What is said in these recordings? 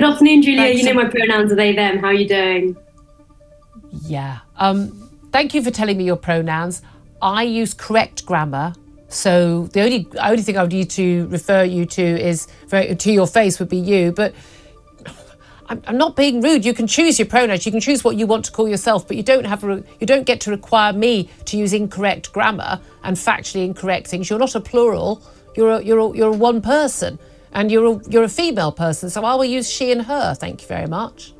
Good afternoon, Julia. Thanks. You know my pronouns are they, them. How are you doing? Yeah. Um, thank you for telling me your pronouns. I use correct grammar. So the only only thing I would need to refer you to is to your face would be you. But I'm, I'm not being rude. You can choose your pronouns. You can choose what you want to call yourself, but you don't have a, you don't get to require me to use incorrect grammar and factually incorrect things. You're not a plural. You're a, you're a, you're a one person, and you're a, you're a female person. So I will use she and her. Thank you very much.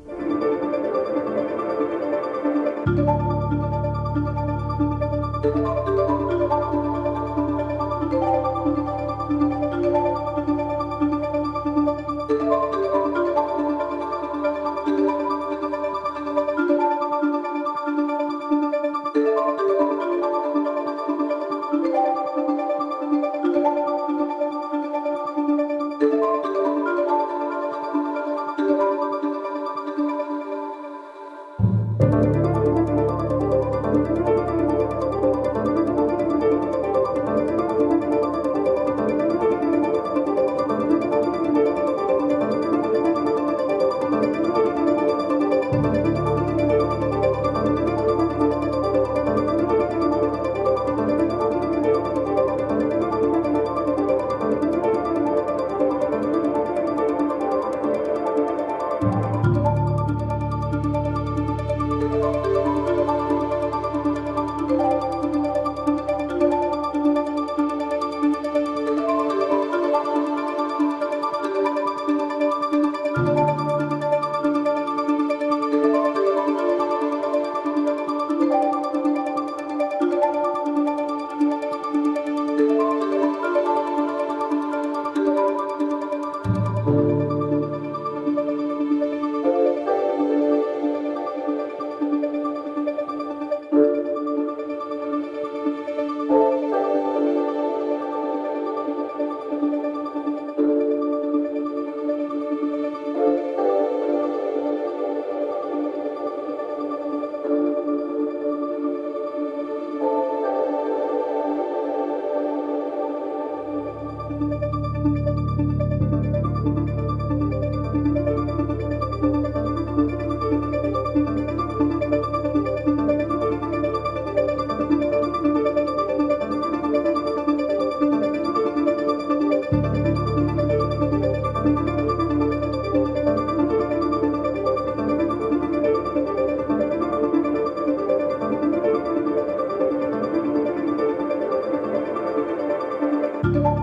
thank you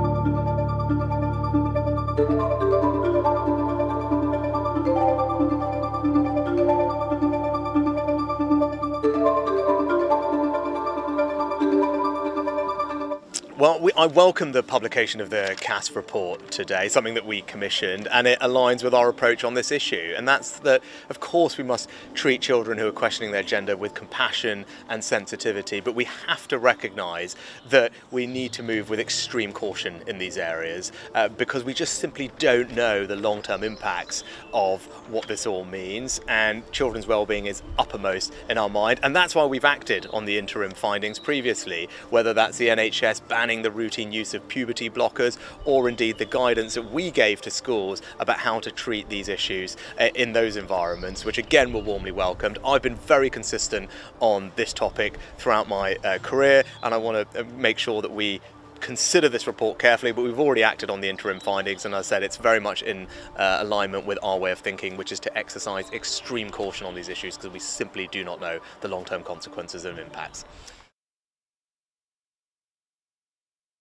Well, we, I welcome the publication of the Cass report today, something that we commissioned, and it aligns with our approach on this issue. And that's that, of course, we must treat children who are questioning their gender with compassion and sensitivity, but we have to recognise that we need to move with extreme caution in these areas uh, because we just simply don't know the long term impacts of what this all means. And children's well-being is uppermost in our mind. And that's why we've acted on the interim findings previously, whether that's the NHS ban banning the routine use of puberty blockers or indeed the guidance that we gave to schools about how to treat these issues uh, in those environments, which again were warmly welcomed. I've been very consistent on this topic throughout my uh, career and I want to uh, make sure that we consider this report carefully, but we've already acted on the interim findings, and as I said, it's very much in uh, alignment with our way of thinking, which is to exercise extreme caution on these issues because we simply do not know the long-term consequences and impacts.